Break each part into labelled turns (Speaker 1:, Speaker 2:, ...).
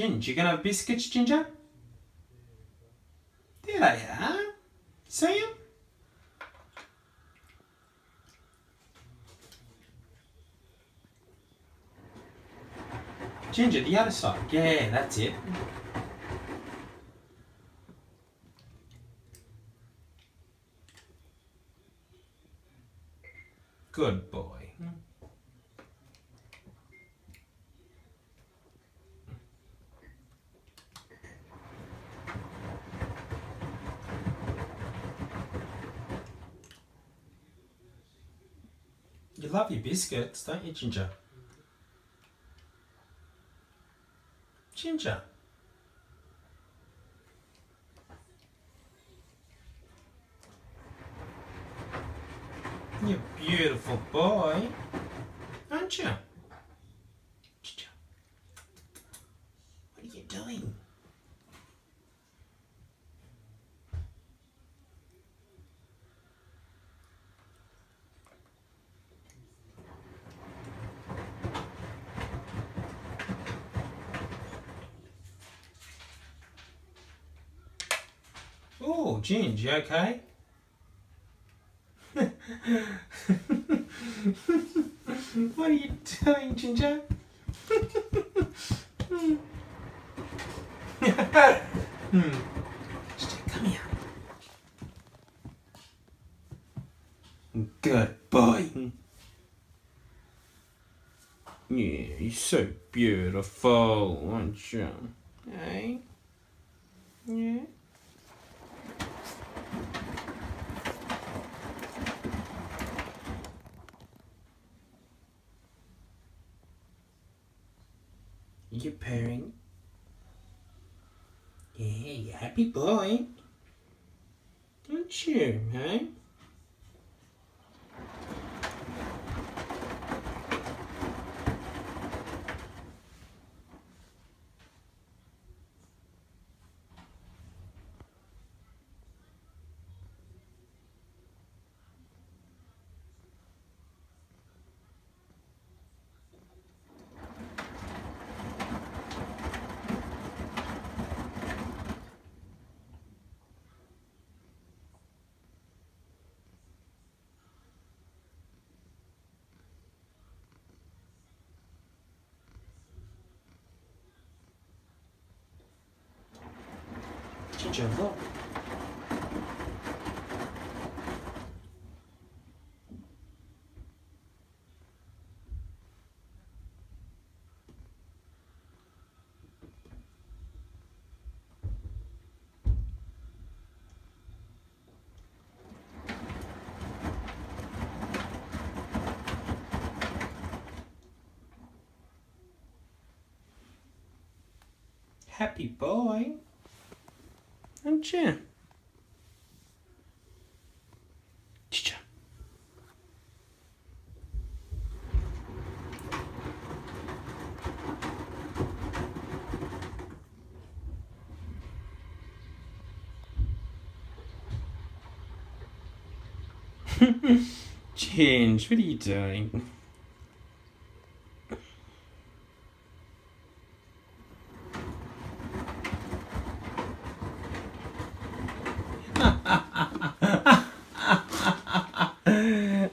Speaker 1: Ginger, you gonna have biscuits, Ginger? There they are. See them? Ginger, the other side. Yeah, that's it. Good boy. Hmm. Love your biscuits, don't you, Ginger? Ginger. You're a beautiful boy, aren't you? Ginger. What are you doing? Oh, Ginge, okay? what are you doing, Ginger? hmm. Ginger, come here. Good boy. Yeah, you're so beautiful, aren't you? Hey? Yeah? You're purring. Yeah, happy boy. Aren't you, Happy boy. Aren't you? Ginger. Ginge, what are you doing?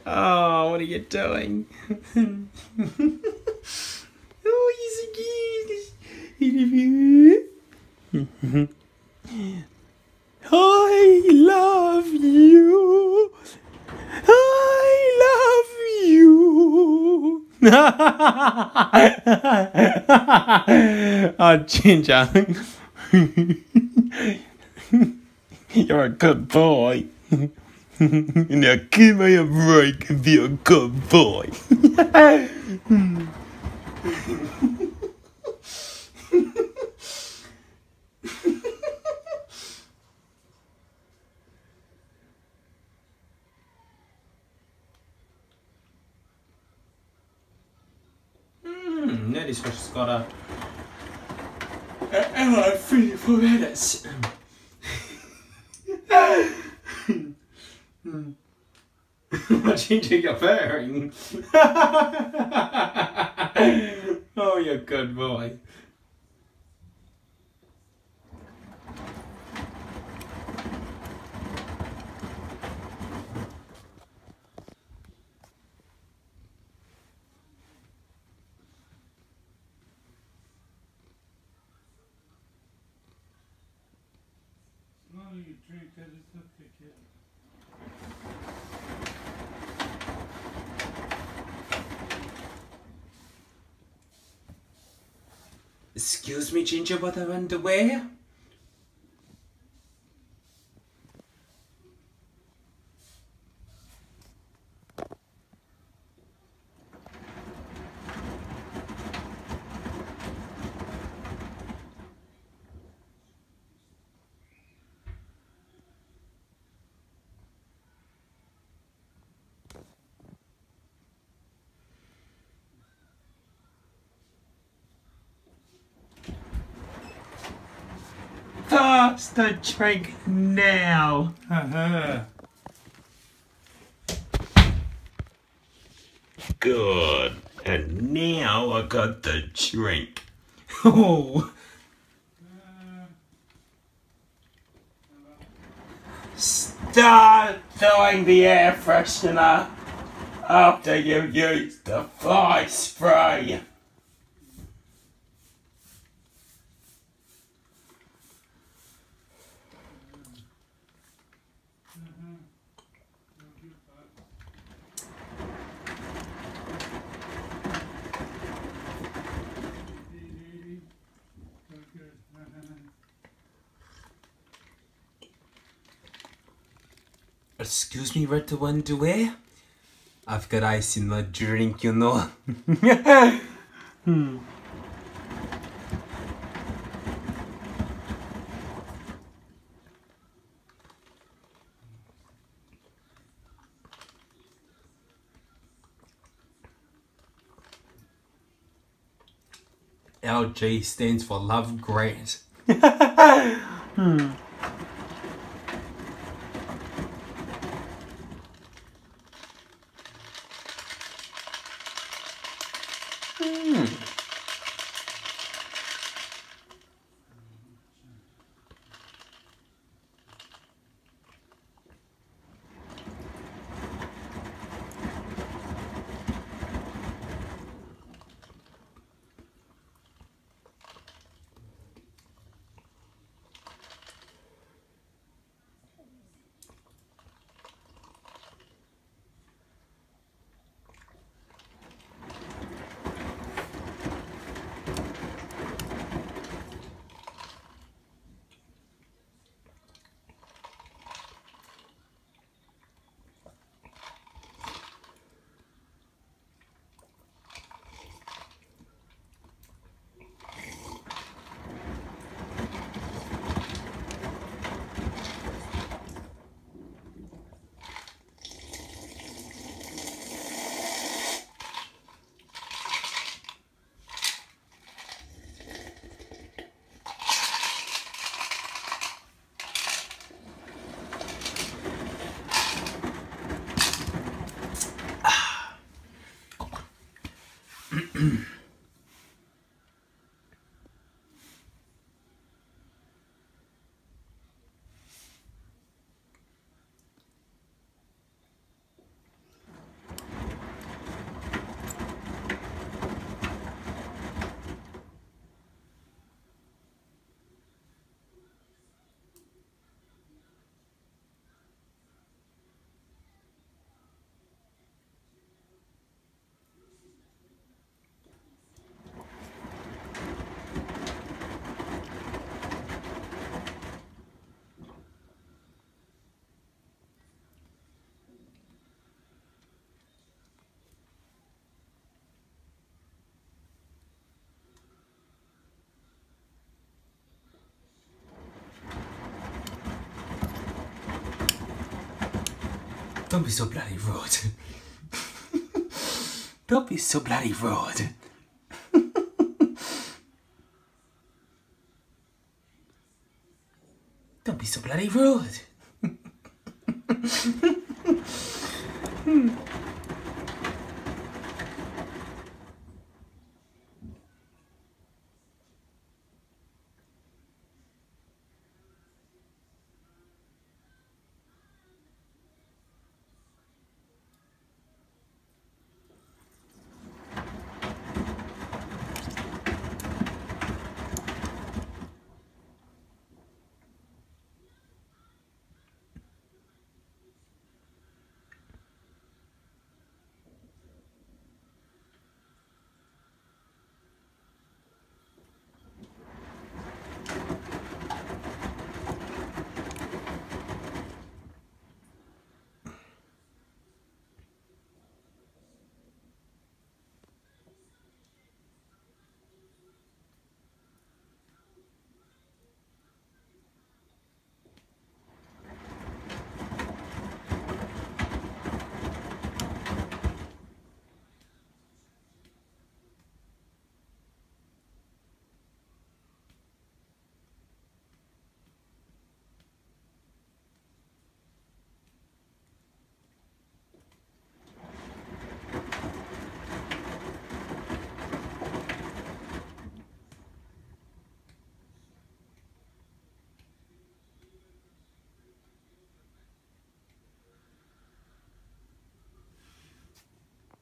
Speaker 1: Oh, what are you doing? oh, he's so cute. I love you. I love you. oh, Ginger. You're a good boy. now give me a break and be a good boy. Hmm, that is what's got a. Hello, three, four minutes. Ginger, you're purring. oh, you're a good boy. Excuse me, Ginger, but I underwear? Faster drink now. Good. And now I got the drink. Oh. Start throwing the air freshener after you use the fly spray. Excuse me, Red to underwear? I've got ice in my drink, you know. hmm. LG stands for Love Grant. hmm. Mm-hmm. Don't be so bloody rude. Don't be so bloody rude. Don't be so bloody rude.